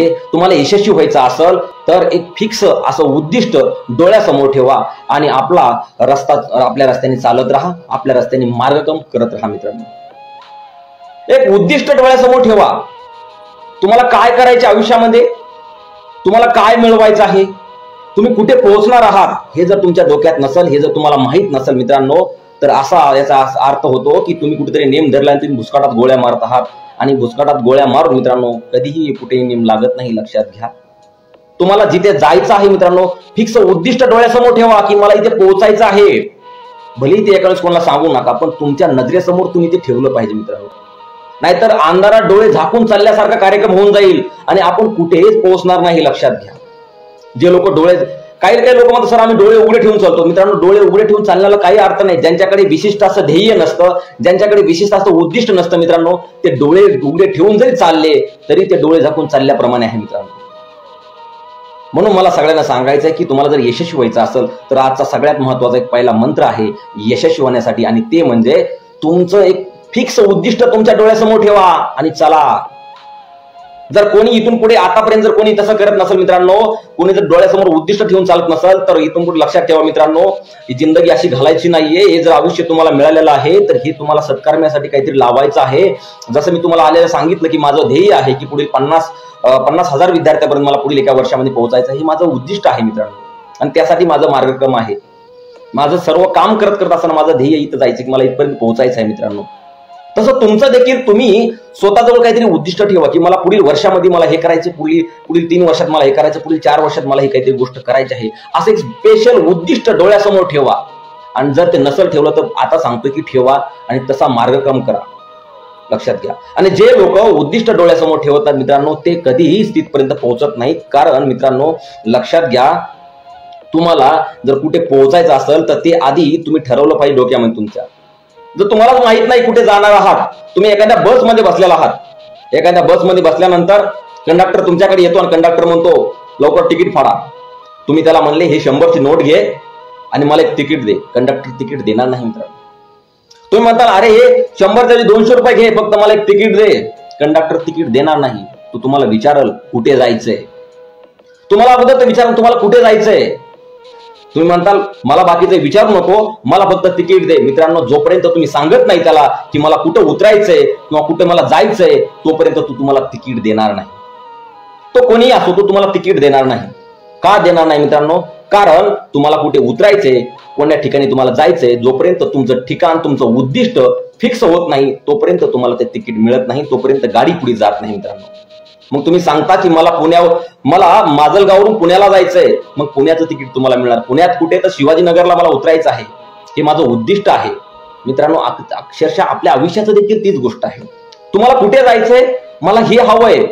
असते तुम्हाला यशस्वी व्हायचं असेल तर एक फिक्स असं उद्दिष्ट डोळ्यासमोर ठेवा आणि आपला रस्ता आपल्या रस्त्याने चालत राहा आपल्या रस्त्याने मार्गक्रम करत राहा मित्रांनो. एक उद्दिष्ट डोळ्यासमोर ठेवा. तुम्हाला काय करायचे आयुष्यामध्ये? तुम्हाला काय मिळवायचं आहे? तुम्ही कुठे पोहोचणार आहात? हे जर तुमच्या डोक्यात नसेल हे जर तुम्हाला माहीत नसेल मित्रांनो तर असा याचा असा अर्थ होतो की तुम्ही कुठेतरी नेम धरला आणि तुम्ही भुसकाटात गोळ्या मारत आहात. आणि भुसकाटात गोळ्या मारून मित्रांनो कधीही कुठेही नेम लागत नाही लक्षात घ्या. तुम्हाला जिथे जायचं आहे मित्रांनो फिक्स उद्दिष्ट डोळ्यासमोर ठेवा की मला इथे पोहोचायचं आहे. भलेही ते एकाच कोणाला सांगू नका पण तुमच्या नजरेसमोर तुम्ही ते ठेवलं पाहिजे मित्रांनो. नाहीतर अंधारात डोळे झाकून चालल्यासारखा कार्यक्रम होऊन जाईल आणि आपण कुठेही पोहोचणार नाही लक्षात घ्या. जे लोक डोळे काही काही लोक म्हणतात सर आम्ही डोळे उघडे ठेवून चालतो. मित्रांनो डोळे उघडे ठेवून चालण्याला काही अर्थ नाही. ज्यांच्याकडे विशिष्ट असं ध्येय नसतं ज्यांच्याकडे विशिष्ट असं उद्दिष्ट नसतं मित्रांनो ते डोळे उघडे ठेवून जरी चालले तरी ते डोळे झाकून चालल्याप्रमाणे आहे मित्रांनो. म्हणून मला सगळ्यांना सांगायचं आहे की तुम्हाला जर यशस्वी व्हायचं असेल तर आजचा सगळ्यात महत्त्वाचा एक पहिला मंत्र आहे यशस्वी होण्यासाठी. आणि ते म्हणजे तुमचं एक फिक्स उद्दिष्ट तुमच्या डोळ्यासमोर ठेवा आणि चला. जर कोणी इथून पुढे आतापर्यंत जर कोणी तसं करत नसेल मित्रांनो कोणी जर डोळ्यासमोर उद्दिष्ट ठेवून चालत नसेल तर इथून पुढे लक्षात ठेवा मित्रांनो ही जिंदगी अशी घालायची नाहीये. हे जर आयुष्य तुम्हाला मिळालेलं आहे तर हे तुम्हाला सत्कारण्यासाठी काहीतरी लावायचं आहे. जसं मी तुम्हाला आलेलं सांगितलं की माझं ध्येय आहे की पुढील पन्नास पन्नास हजार विद्यार्थ्यापर्यंत मला पुढील एका वर्षामध्ये पोहोचायचं हे माझं उद्दिष्ट आहे मित्रांनो. आणि त्यासाठी माझं मार्गक्रम आहे. माझं सर्व काम करत करत असताना माझं ध्येय इथं जायचं की मला इथपर्यंत पोहोचायचं आहे मित्रांनो. तसं तुमचं देखील तुम्ही स्वतःजवळ काहीतरी उद्दिष्ट ठेवा की मला पुढील वर्षामध्ये मला हे करायचं पुढील पुढील तीन वर्षात मला हे करायचं पुढील चार वर्षात मला हे काहीतरी गोष्ट करायची आहे. असं एक स्पेशल उद्दिष्ट डोळ्यासमोर ठेवा. आणि जर ते नसल ठेवलं तर आता सांगतो की ठेवा आणि तसा मार्गक्रम करा. लक्षात घ्या. आणि जे लोक उद्दिष्ट डोळ्यासमोर ठेवतात मित्रांनो ते कधीही स्थितपर्यंत पोहोचत नाहीत. कारण मित्रांनो लक्षात घ्या तुम्हाला जर कुठे पोहोचायचं असेल तर ते आधी तुम्ही ठरवलं पाहिजे डोक्यामध्ये तुमच्या. जर तुम्हाला माहीत नाही कुठे जाणार आहात तुम्ही एखाद्या बसमध्ये बसलेला आहात. एखाद्या बसमध्ये बसल्यानंतर कंडक्टर तुमच्याकडे येतो आणि कंडक्टर म्हणतो लवकर तिकीट फाडा. तुम्ही त्याला म्हणले हे शंभरची नोट घे आणि मला एक तिकीट दे. कंडक्टर तिकीट देणार नाही मित्र तुम्ही म्हणताल अरे हे शंभर त्याचे दोनशे रुपये घे फक्त मला एक तिकीट दे. कंडक्टर तिकीट देणार नाही. तो तुम्हाला विचारल कुठे जायचंय? तुम्हाला अगोदर विचारल तुम्हाला कुठे जायचंय? तुम्ही म्हणताल मला बाकीचे विचारू नको मला फक्त तिकीट दे. मित्रांनो जोपर्यंत तुम्ही सांगत नाही त्याला की मला कुठं उतरायचंय किंवा कुठे मला जायचंय तोपर्यंत तो तुम्हाला तिकीट देणार नाही. तो कोणीही असो तो तुम्हाला तिकीट देणार नाही. का देणार नाही मित्रांनो? कारण तुम्हाला कुठे उतरायचंय कोणत्या ठिकाणी तुम्हाला जायचंय जोपर्यंत तुमचं ठिकाण तुमचं उद्दिष्ट फिक्स होत नाही तोपर्यंत तुम्हाला ते तिकीट मिळत नाही तोपर्यंत गाडी पुढे जात नाही मित्रांनो. मग तुम्ही सांगता की मला पुण्यावर मला माजलगाववरून पुण्याला जायचंय. मग पुण्याचं तिकीट तुम्हाला मिळणार. पुण्यात कुठे तर शिवाजीनगरला मला उतरायचं आहे. हे माझं उद्दिष्ट आहे. मित्रांनो अक्षरशः आपल्या आयुष्याचं देखील तीच गोष्ट आहे. तुम्हाला कुठे जायचंय? मला हे हवंय.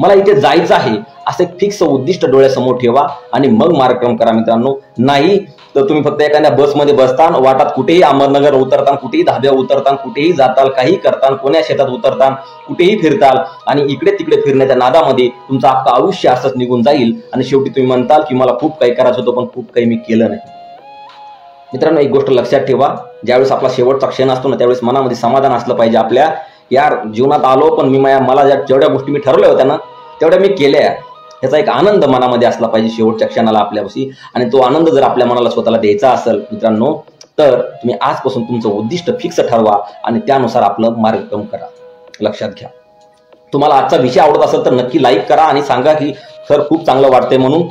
मला इथे जायचं आहे असं एक फिक्स उद्दिष्ट डोळ्यासमोर ठेवा आणि मग मार्गक्रम करा मित्रांनो. नाही तर तुम्ही फक्त एखाद्या बसमध्ये बसतान वाटात कुठेही अहमदनगर उतरतान कुठेही धाब्या उतरतान कुठेही जाताल काही करतान कोण्या शेतात उतरतान कुठेही फिरताल आणि इकडे तिकडे फिरण्याच्या नादामध्ये तुमचं अख्खं आयुष्य असंच निघून जाईल आणि शेवटी तुम्ही म्हणताल की मला खूप काही करायचं होतं पण खूप काही मी केलं नाही. मित्रांनो एक गोष्ट लक्षात ठेवा. ज्यावेळेस आपला शेवटचा क्षण असतो ना त्यावेळेस मनामध्ये समाधान असलं पाहिजे आपल्या. यार जीवनात आलो पण मी मला जेवढ्या गोष्टी मी ठरवल्या होत्या ना तेवढ्या मी केल्या. ह्याचा एक आनंद मनामध्ये असला पाहिजे शेवटच्या क्षणाला आपल्यापाशी. आणि तो आनंद जर आपल्या मनाला स्वतःला द्यायचा असेल मित्रांनो तर तुम्ही आजपासून तुमचं उद्दिष्ट फिक्स ठरवा आणि त्यानुसार आपलं मार्गक्रम करा. लक्षात घ्या. तुम्हाला आजचा विषय आवडत असेल तर नक्की लाईक करा आणि सांगा की सर खूप चांगलं वाटतंय म्हणून.